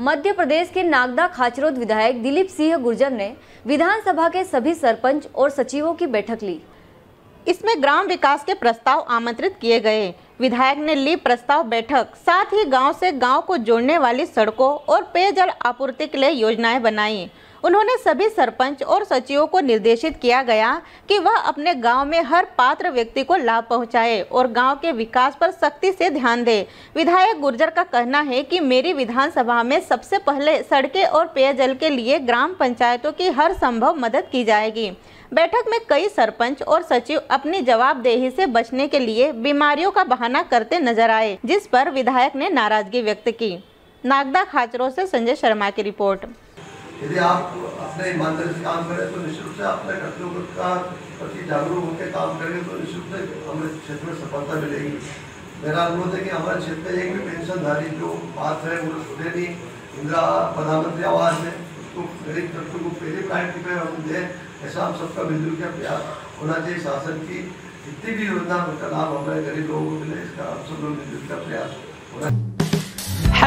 मध्य प्रदेश के नागदा खाचरोद विधायक दिलीप सिंह गुर्जर ने विधानसभा के सभी सरपंच और सचिवों की बैठक ली। इसमें ग्राम विकास के प्रस्ताव आमंत्रित किए गए। विधायक ने ली प्रस्ताव बैठक, साथ ही गाँव से गाँव को जोड़ने वाली सड़कों और पेयजल आपूर्ति के लिए योजनाएँ बनाई। उन्होंने सभी सरपंच और सचिवों को निर्देशित किया गया कि वह अपने गाँव में हर पात्र व्यक्ति को लाभ पहुँचाए और गाँव के विकास पर सख्ती से ध्यान दे। विधायक गुर्जर का कहना है कि मेरी विधानसभा में सबसे पहले सड़कें और पेयजल के लिए ग्राम पंचायतों की हर संभव मदद की जाएगी। बैठक में कई सरपंच और सचिव अपनी जवाबदेही से बचने के लिए बीमारियों का बहाना करते नज़र आए, जिस पर विधायक ने नाराज़गी व्यक्त की। नागदा खाचरों से संजय शर्मा की रिपोर्ट। यदि आप अपने ईमानदारी से काम करें तो निश्चित रूप से अपने कर्तव्यों का प्रति जागरूक होकर काम करेंगे तो निश्चित रूप से हमें क्षेत्र में सफलता मिलेगी। मेरा अनुरोध है कि हमारे क्षेत्र में एक भी पेंशनधारी जो पात्र है, वो छूटे नहीं। इंदिरा प्रधानमंत्री आवास है उसको गरीब तबके को पहले प्रायोरिटी पे हम दें, ऐसा हम सबका मिलजुल के प्रयास होना चाहिए। शासन की जितनी भी योजना उनका लाभ हमारे गरीब लोगों को मिले, इसका हम सब लोग मिलजुल का प्रयास होना